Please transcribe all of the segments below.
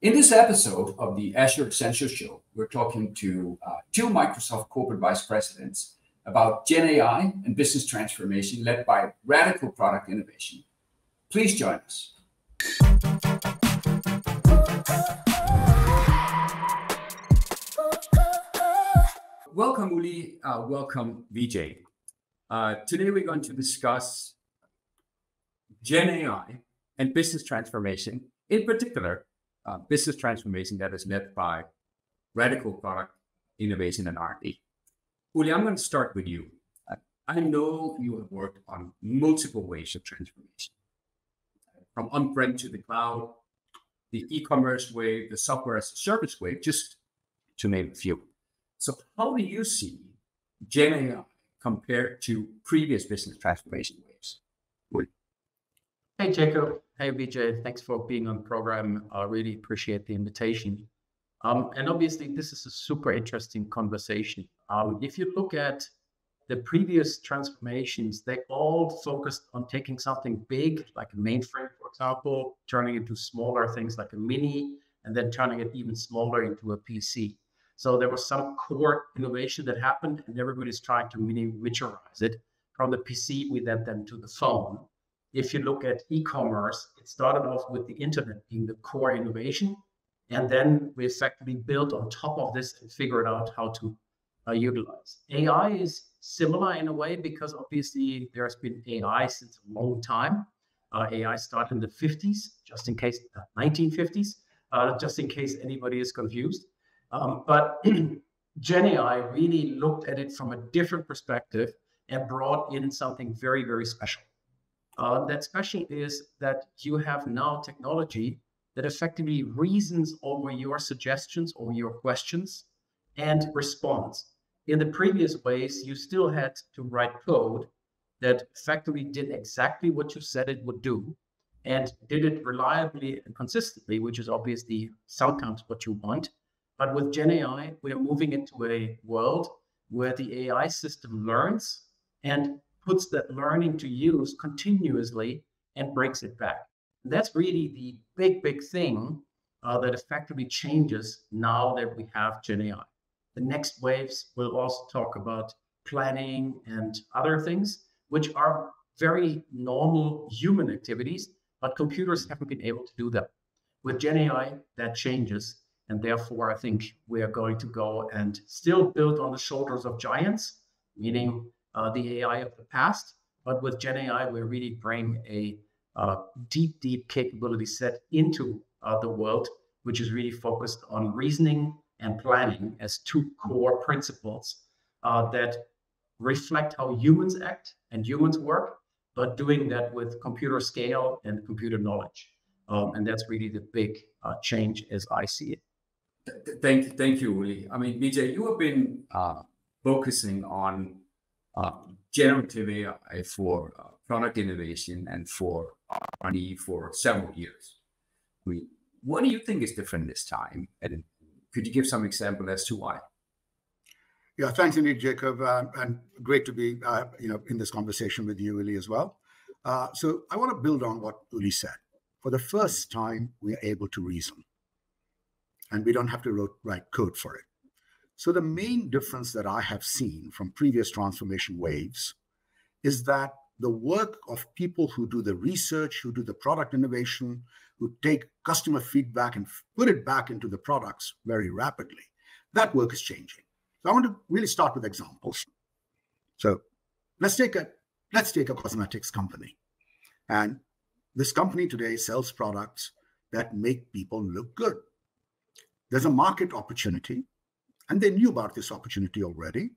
In this episode of the Azure Essentials Show, we're talking to uh, two Microsoft corporate vice presidents about Gen AI and business transformation led by radical product innovation. Please join us. Welcome, Uli. Uh, welcome, Vijay. Uh, today, we're going to discuss Gen AI and business transformation, in particular, uh, business transformation that is led by radical product innovation and R&D. Uli, I'm going to start with you. I know you have worked on multiple ways of transformation, from on-prem to the cloud, the e-commerce wave, the software as a service wave, just to name a few. So how do you see Gen AI compared to previous business transformation waves? Hey, Jacob. Hey, Vijay. Thanks for being on the program. I really appreciate the invitation. Um, and obviously, this is a super interesting conversation. Um, if you look at the previous transformations, they all focused on taking something big, like a mainframe, for example, turning it into smaller things like a mini, and then turning it even smaller into a PC. So there was some core innovation that happened, and everybody's trying to miniaturize it. From the PC, we then then to the phone. If you look at e-commerce, it started off with the internet being the core innovation, and then we effectively built on top of this and figured out how to uh, utilize. AI is similar in a way because obviously there's been AI since a long time. Uh, AI started in the 50s, just in case, uh, 1950s, uh, just in case anybody is confused. Um, but Gen AI really looked at it from a different perspective and brought in something very, very special. Uh, that special is that you have now technology that effectively reasons over your suggestions or your questions and responds. In the previous ways, you still had to write code that effectively did exactly what you said it would do and did it reliably and consistently, which is obviously sometimes what you want. But with Gen AI, we are moving into a world where the AI system learns and puts that learning to use continuously and breaks it back. That's really the big, big thing uh, that effectively changes now that we have Gen AI. The next waves will also talk about planning and other things, which are very normal human activities, but computers haven't been able to do that. With Gen AI, that changes and therefore, I think we are going to go and still build on the shoulders of giants, meaning uh, the AI of the past. But with Gen AI, we really bring a uh, deep, deep capability set into uh, the world, which is really focused on reasoning and planning as two core principles uh, that reflect how humans act and humans work, but doing that with computer scale and computer knowledge. Um, and that's really the big uh, change as I see it. Thank, thank you, Uli. I mean, Vijay, you have been uh, focusing on generative AI for uh, product innovation and for R&D for several years. I mean, what do you think is different this time? And could you give some example as to why? Yeah, thanks indeed, Jacob, uh, and great to be uh, you know in this conversation with you, Uli, as well. Uh, so I want to build on what Uli said. For the first time, we are able to reason and we don't have to wrote, write code for it. So the main difference that I have seen from previous transformation waves is that the work of people who do the research, who do the product innovation, who take customer feedback and put it back into the products very rapidly, that work is changing. So I want to really start with examples. So let's take a let's take a cosmetics company. And this company today sells products that make people look good there's a market opportunity, and they knew about this opportunity already,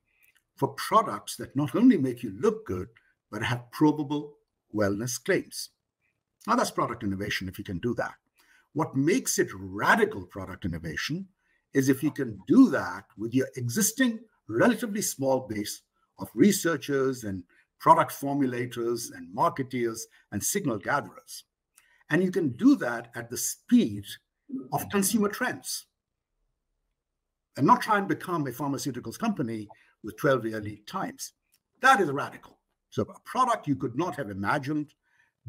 for products that not only make you look good, but have probable wellness claims. Now, that's product innovation if you can do that. What makes it radical product innovation is if you can do that with your existing relatively small base of researchers and product formulators and marketeers and signal gatherers. And you can do that at the speed of consumer trends and not try and become a pharmaceuticals company with 12 year lead times. That is radical. So, a product you could not have imagined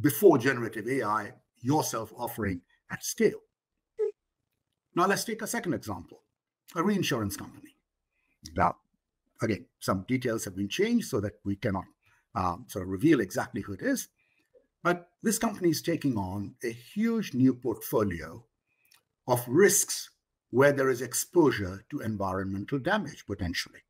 before generative AI yourself offering at scale. Now let's take a second example, a reinsurance company. Now, again, some details have been changed so that we cannot um, sort of reveal exactly who it is. But this company is taking on a huge new portfolio of risks where there is exposure to environmental damage potentially.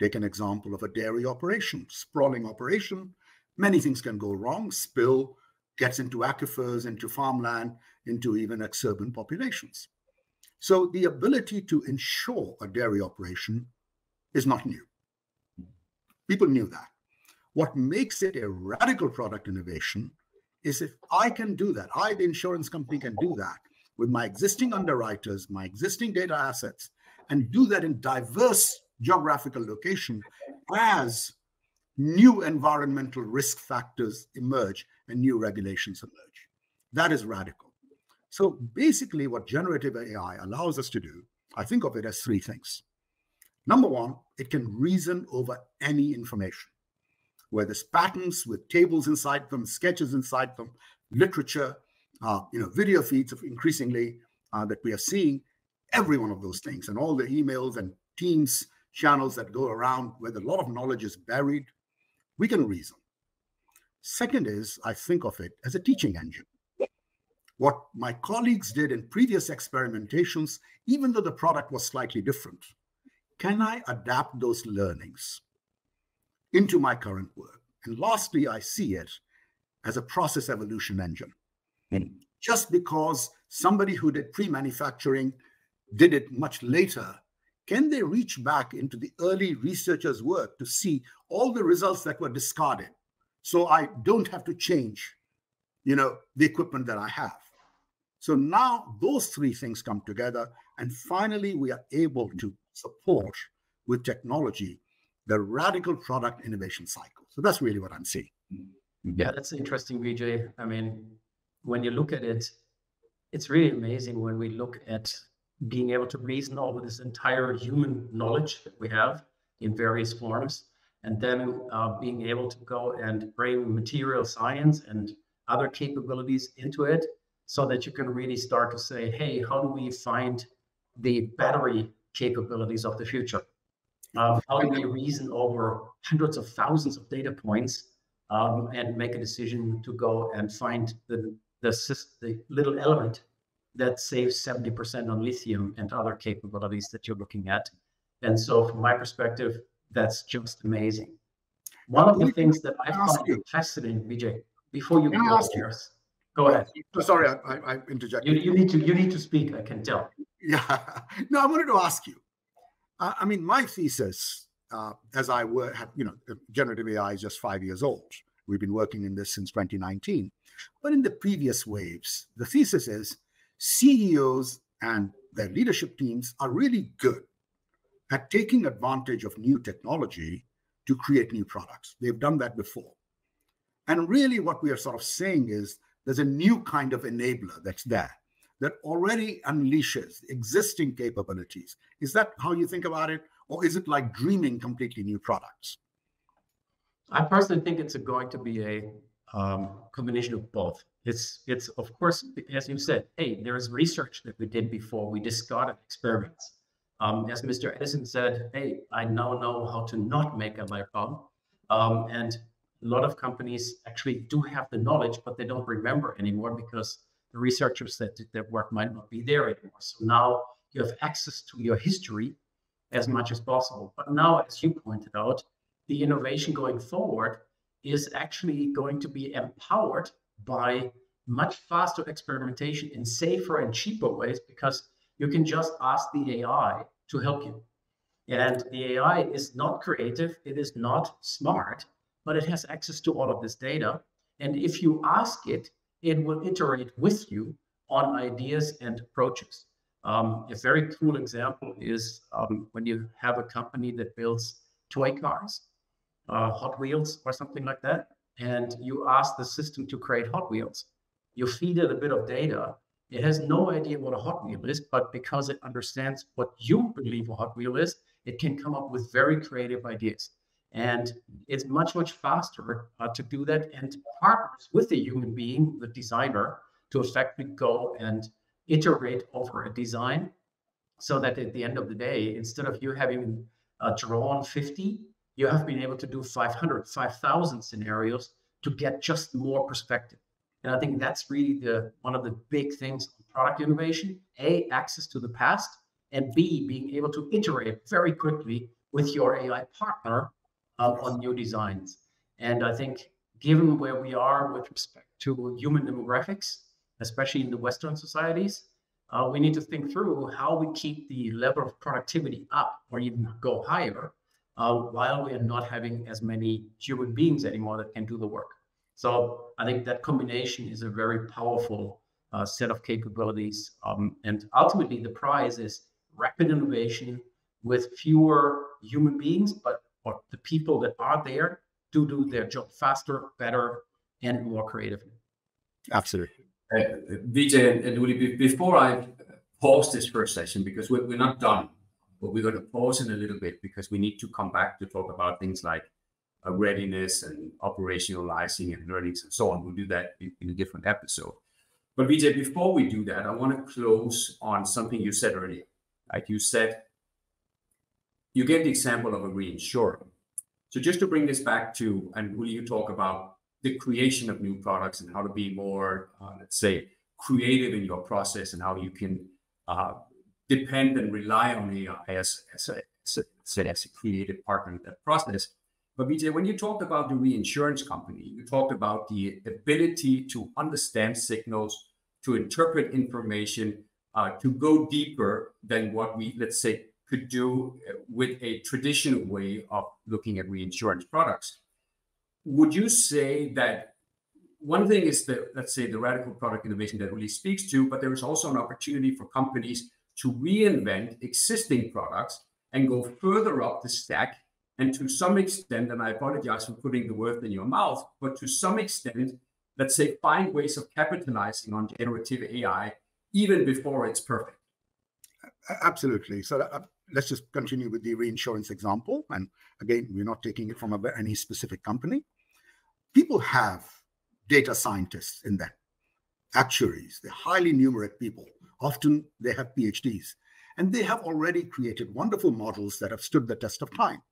Take an example of a dairy operation, sprawling operation. Many things can go wrong, spill, gets into aquifers, into farmland, into even exurban populations. So the ability to insure a dairy operation is not new. People knew that. What makes it a radical product innovation is if I can do that, I, the insurance company, can do that with my existing underwriters, my existing data assets, and do that in diverse geographical location as new environmental risk factors emerge and new regulations emerge. That is radical. So basically, what generative AI allows us to do, I think of it as three things. Number one, it can reason over any information, whether it's patterns with tables inside them, sketches inside them, literature, uh, you know, video feeds of increasingly uh, that we are seeing, every one of those things, and all the emails and Teams channels that go around where a lot of knowledge is buried, we can reason. Second is, I think of it as a teaching engine. What my colleagues did in previous experimentations, even though the product was slightly different, can I adapt those learnings into my current work? And lastly, I see it as a process evolution engine. Mm. Just because somebody who did pre manufacturing did it much later, can they reach back into the early researchers' work to see all the results that were discarded? So I don't have to change, you know, the equipment that I have. So now those three things come together, and finally we are able to support with technology the radical product innovation cycle. So that's really what I'm seeing. Yeah, that's interesting, Vijay. I mean, when you look at it, it's really amazing when we look at being able to reason over this entire human knowledge that we have in various forms, and then uh, being able to go and bring material science and other capabilities into it so that you can really start to say, hey, how do we find the battery capabilities of the future? Uh, how do we reason over hundreds of thousands of data points um, and make a decision to go and find the the, the little element that saves 70% on lithium and other capabilities that you're looking at. And so from my perspective, that's just amazing. One of the things that I find fascinating, Vijay, before you go upstairs, go ahead. Sorry, I, I interjected. You, you, need to you need to speak. I can tell. Yeah. No, I wanted to ask you. Uh, I mean, my thesis, uh, as I were, have, you know, generative AI is just five years old. We've been working in this since 2019. But in the previous waves, the thesis is CEOs and their leadership teams are really good at taking advantage of new technology to create new products. They've done that before. And really, what we are sort of saying is there's a new kind of enabler that's there that already unleashes existing capabilities. Is that how you think about it? Or is it like dreaming completely new products? I personally think it's going to be a um, combination of both. It's it's of course as you said, hey, there's research that we did before we discarded experiments. Um, as Mr. Edison said, hey, I now know how to not make a light bulb, um, and a lot of companies actually do have the knowledge, but they don't remember anymore because the researchers that did their work might not be there anymore. So now you have access to your history as much as possible. But now, as you pointed out, the innovation going forward is actually going to be empowered by much faster experimentation in safer and cheaper ways because you can just ask the AI to help you. And the AI is not creative, it is not smart, but it has access to all of this data. And if you ask it, it will iterate with you on ideas and approaches. Um, a very cool example is um, when you have a company that builds toy cars uh, Hot Wheels or something like that, and you ask the system to create Hot Wheels. You feed it a bit of data. It has no idea what a Hot Wheel is, but because it understands what you believe a Hot Wheel is, it can come up with very creative ideas. And it's much, much faster uh, to do that and partners with the human being, the designer, to effectively go and iterate over a design so that at the end of the day, instead of you having uh, drawn 50, you have been able to do 500, 5,000 scenarios to get just more perspective. And I think that's really the one of the big things in product innovation. A, access to the past, and B, being able to iterate very quickly with your AI partner uh, on new designs. And I think given where we are with respect to human demographics, especially in the Western societies, uh, we need to think through how we keep the level of productivity up or even go higher uh, while we are not having as many human beings anymore that can do the work. So I think that combination is a very powerful uh, set of capabilities. Um, and ultimately, the prize is rapid innovation with fewer human beings, but or the people that are there to do their job faster, better, and more creatively. Absolutely. Uh, Vijay and Uli, before I pause this first session, because we're, we're not done, but we're going to pause in a little bit because we need to come back to talk about things like uh, readiness and operationalizing and learnings and so on. We'll do that in, in a different episode. But Vijay, before we do that, I want to close on something you said earlier. Like you said, you gave the example of a reinsurer. So just to bring this back to, and will you talk about the creation of new products and how to be more, uh, let's say, creative in your process and how you can uh, depend and rely on AI as, as, a, as, a, as a creative partner in that process. But Vijay, when you talked about the reinsurance company, you talked about the ability to understand signals, to interpret information, uh, to go deeper than what we, let's say, could do uh, with a traditional way of looking at reinsurance products. Would you say that one thing is the, let's say, the radical product innovation that really speaks to, but there is also an opportunity for companies to reinvent existing products and go further up the stack and to some extent, and I apologize for putting the word in your mouth, but to some extent, let's say, find ways of capitalizing on generative AI even before it's perfect. Absolutely. So uh, let's just continue with the reinsurance example. And again, we're not taking it from a, any specific company. People have data scientists in them, actuaries, they're highly numerate people. Often they have PhDs, and they have already created wonderful models that have stood the test of time.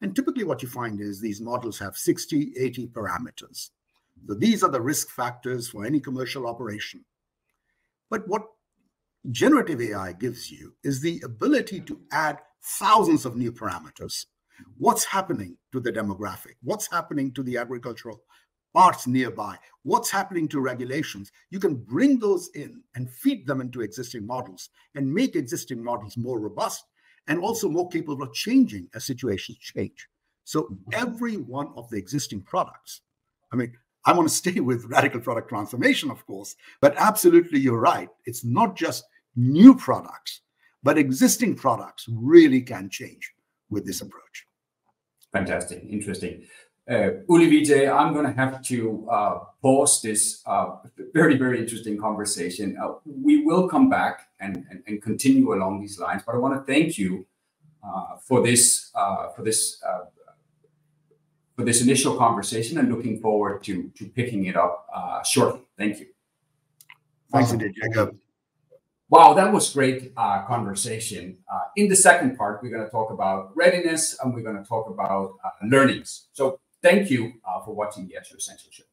And typically, what you find is these models have 60, 80 parameters. So these are the risk factors for any commercial operation. But what generative AI gives you is the ability to add thousands of new parameters. What's happening to the demographic? What's happening to the agricultural parts nearby? What's happening to regulations? You can bring those in and feed them into existing models and make existing models more robust and also more capable of changing as situations change. So every one of the existing products, I mean, I want to stay with radical product transformation, of course, but absolutely you're right. It's not just new products, but existing products really can change with this approach. Fantastic, interesting. Uh, Uli Vijay, I'm going to have to uh, pause this uh, very, very interesting conversation. Uh, we will come back and, and, and, continue along these lines, but I want to thank you uh, for this uh, for this uh, for this initial conversation, and looking forward to to picking it up uh, shortly. Thank you. Thanks, awesome. Jacob. Wow, that was great uh, conversation. Uh, in the second part, we're going to talk about readiness and we're going to talk about uh, learnings. So Thank you uh, for watching the Azure Essential Show.